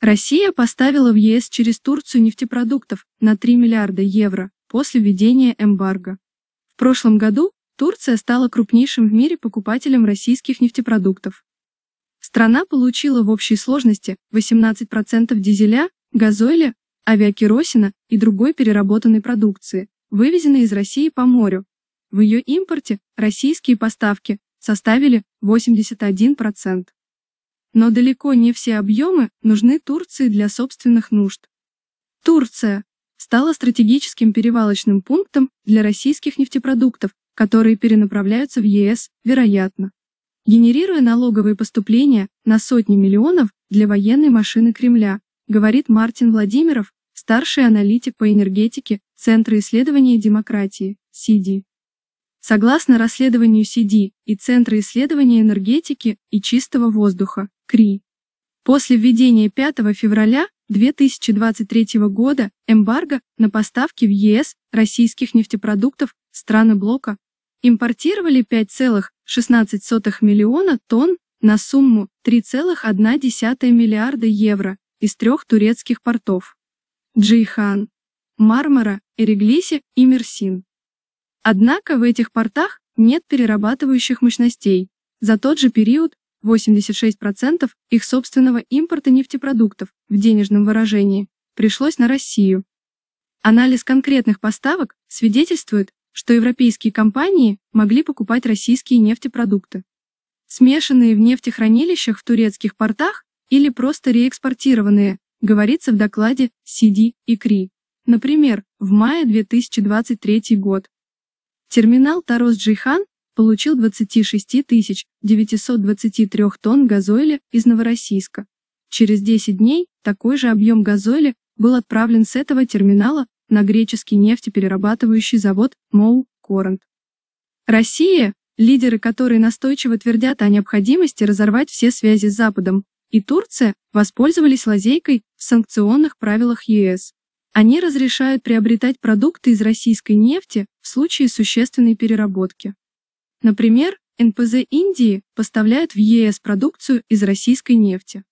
Россия поставила в ЕС через Турцию нефтепродуктов на 3 миллиарда евро после введения эмбарго. В прошлом году Турция стала крупнейшим в мире покупателем российских нефтепродуктов. Страна получила в общей сложности 18% дизеля, газоиля, авиакеросина и другой переработанной продукции, вывезенной из России по морю. В ее импорте российские поставки составили 81%. Но далеко не все объемы нужны Турции для собственных нужд. Турция стала стратегическим перевалочным пунктом для российских нефтепродуктов, которые перенаправляются в ЕС, вероятно, генерируя налоговые поступления на сотни миллионов для военной машины Кремля, говорит Мартин Владимиров, старший аналитик по энергетике Центра исследования демократии, СИДИ. Согласно расследованию СИДИ и Центра исследования энергетики и чистого воздуха, КРИ, после введения 5 февраля 2023 года эмбарго на поставки в ЕС российских нефтепродуктов страны блока импортировали 5,16 миллиона тонн на сумму 3,1 миллиарда евро из трех турецких портов. Джейхан, Мармара, Эреглиси и Мерсин. Однако в этих портах нет перерабатывающих мощностей. За тот же период 86% их собственного импорта нефтепродуктов в денежном выражении пришлось на Россию. Анализ конкретных поставок свидетельствует, что европейские компании могли покупать российские нефтепродукты, смешанные в нефтехранилищах в турецких портах или просто реэкспортированные, говорится в докладе CD и CRI. Например, в мае 2023 год. Терминал Тарос-Джейхан получил 26 923 тонн газоиля из Новороссийска. Через 10 дней такой же объем газоиля был отправлен с этого терминала на греческий нефтеперерабатывающий завод МОУ «Корант». Россия, лидеры которой настойчиво твердят о необходимости разорвать все связи с Западом, и Турция воспользовались лазейкой в санкционных правилах ЕС. Они разрешают приобретать продукты из российской нефти в случае существенной переработки. Например, НПЗ Индии поставляют в ЕС продукцию из российской нефти.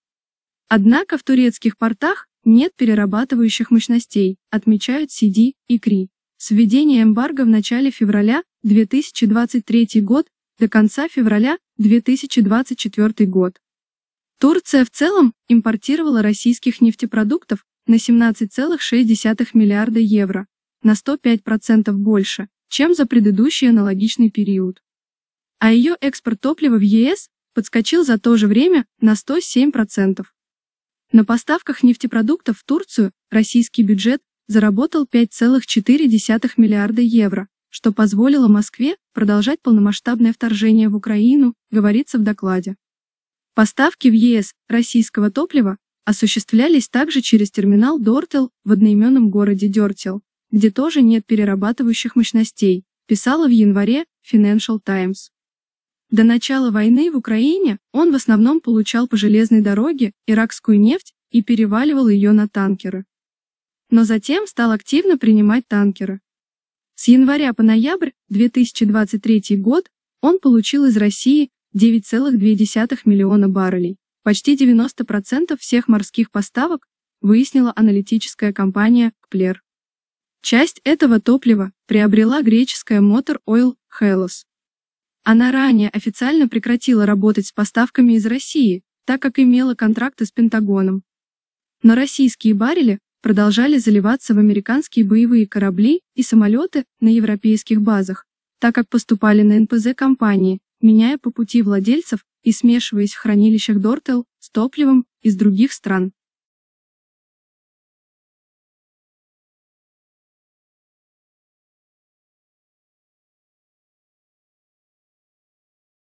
Однако в турецких портах нет перерабатывающих мощностей, отмечают CD и КРИ. С введения эмбарго в начале февраля 2023 год до конца февраля 2024 год. Турция в целом импортировала российских нефтепродуктов на 17,6 миллиарда евро, на 105% больше, чем за предыдущий аналогичный период. А ее экспорт топлива в ЕС подскочил за то же время на 107%. На поставках нефтепродуктов в Турцию российский бюджет заработал 5,4 миллиарда евро, что позволило Москве продолжать полномасштабное вторжение в Украину, говорится в докладе. Поставки в ЕС российского топлива осуществлялись также через терминал Дортел в одноименном городе Дёртел, где тоже нет перерабатывающих мощностей, писала в январе Financial Times. До начала войны в Украине он в основном получал по железной дороге иракскую нефть и переваливал ее на танкеры. Но затем стал активно принимать танкеры. С января по ноябрь 2023 год он получил из России 9,2 миллиона баррелей, почти 90% всех морских поставок, выяснила аналитическая компания Кплер. Часть этого топлива приобрела греческая Motor Oil Hellas. Она ранее официально прекратила работать с поставками из России, так как имела контракты с Пентагоном. Но российские баррели продолжали заливаться в американские боевые корабли и самолеты на европейских базах, так как поступали на НПЗ компании, меняя по пути владельцев и смешиваясь в хранилищах Дортел с топливом из других стран.